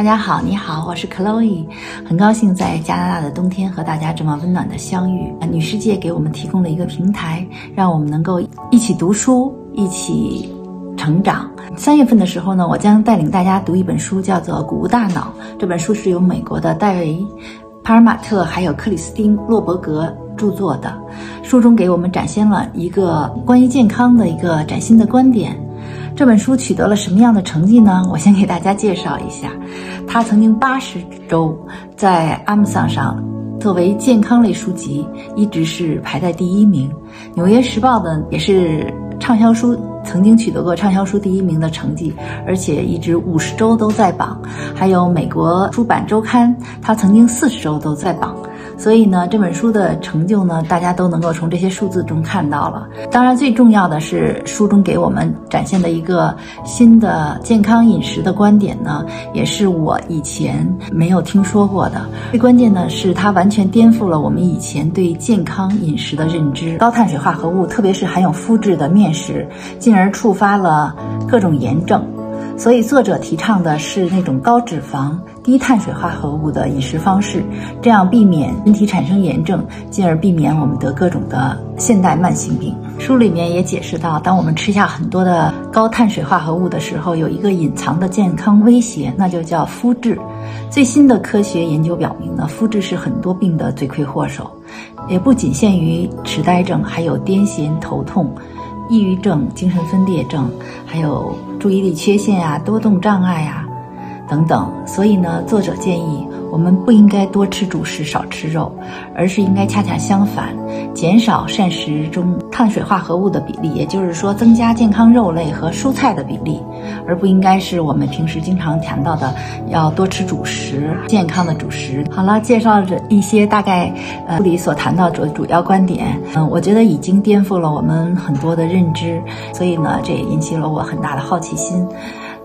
大家好，你好，我是 Chloe，很高兴在加拿大的冬天和大家这么温暖的相遇。女世界给我们提供了一个平台，让我们能够一起读书，一起成长。三月份的时候呢，我将带领大家读一本书，叫做《谷物大脑》。这本书是由美国的戴维·帕尔马特还有克里斯汀·洛伯格著作的。书中给我们展现了一个关于健康的一个崭新的观点。这本书取得了什么样的成绩呢？我先给大家介绍一下，它曾经八十周在 Amazon 上作为健康类书籍一直是排在第一名。纽约时报的也是畅销书，曾经取得过畅销书第一名的成绩，而且一直五十周都在榜。还有美国出版周刊，它曾经四十周都在榜。所以呢，这本书的成就呢，大家都能够从这些数字中看到了。当然，最重要的是书中给我们展现的一个新的健康饮食的观点呢，也是我以前没有听说过的。最关键的是，它完全颠覆了我们以前对健康饮食的认知。高碳水化合物，特别是含有麸质的面食，进而触发了各种炎症。所以，作者提倡的是那种高脂肪、低碳水化合物的饮食方式，这样避免身体产生炎症，进而避免我们得各种的现代慢性病。书里面也解释到，当我们吃下很多的高碳水化合物的时候，有一个隐藏的健康威胁，那就叫麸质。最新的科学研究表明呢，麸质是很多病的罪魁祸首，也不仅限于痴呆症，还有癫痫、头痛。抑郁症、精神分裂症，还有注意力缺陷啊、多动障碍啊，等等。所以呢，作者建议。我们不应该多吃主食少吃肉，而是应该恰恰相反，减少膳食中碳水化合物的比例，也就是说增加健康肉类和蔬菜的比例，而不应该是我们平时经常谈到的要多吃主食、健康的主食。好了，介绍着一些大概呃书里所谈到主主要观点，嗯，我觉得已经颠覆了我们很多的认知，所以呢，这也引起了我很大的好奇心。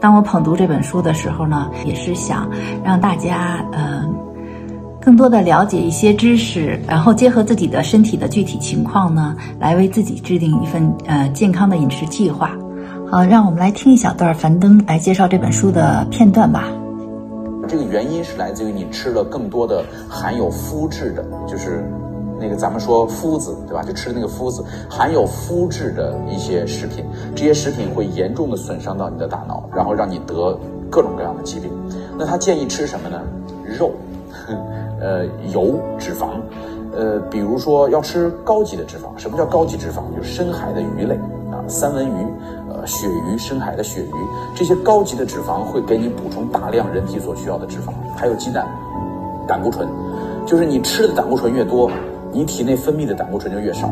当我捧读这本书的时候呢，也是想让大家呃更多的了解一些知识，然后结合自己的身体的具体情况呢，来为自己制定一份呃健康的饮食计划。好，让我们来听一小段樊登来介绍这本书的片段吧。这个原因是来自于你吃了更多的含有麸质的，就是。那个咱们说麸子，对吧？就吃的那个麸子，含有麸质的一些食品，这些食品会严重的损伤到你的大脑，然后让你得各种各样的疾病。那他建议吃什么呢？肉，呃，油、脂肪，呃，比如说要吃高级的脂肪。什么叫高级脂肪？就是深海的鱼类啊，三文鱼，呃，鳕鱼，深海的鳕鱼，这些高级的脂肪会给你补充大量人体所需要的脂肪。还有鸡蛋，胆固醇，就是你吃的胆固醇越多。你体内分泌的胆固醇就越少，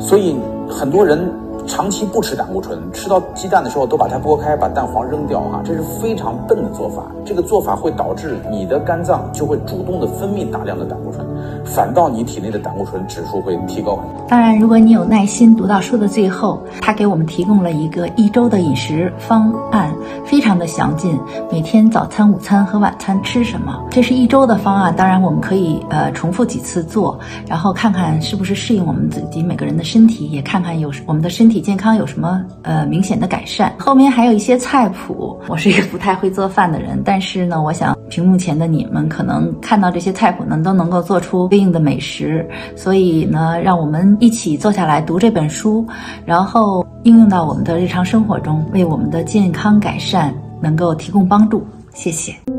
所以很多人长期不吃胆固醇，吃到鸡蛋的时候都把它剥开，把蛋黄扔掉哈，这是非常笨的做法。这个做法会导致你的肝脏就会主动的分泌大量的胆固醇。反倒你体内的胆固醇指数会提高很多。当然，如果你有耐心读到书的最后，他给我们提供了一个一周的饮食方案，非常的详尽。每天早餐、午餐和晚餐吃什么？这是一周的方案。当然，我们可以呃重复几次做，然后看看是不是适应我们自己每个人的身体，也看看有我们的身体健康有什么呃明显的改善。后面还有一些菜谱。我是一个不太会做饭的人，但是呢，我想屏幕前的你们可能看到这些菜谱呢，都能够做出。对应的美食，所以呢，让我们一起坐下来读这本书，然后应用到我们的日常生活中，为我们的健康改善能够提供帮助。谢谢。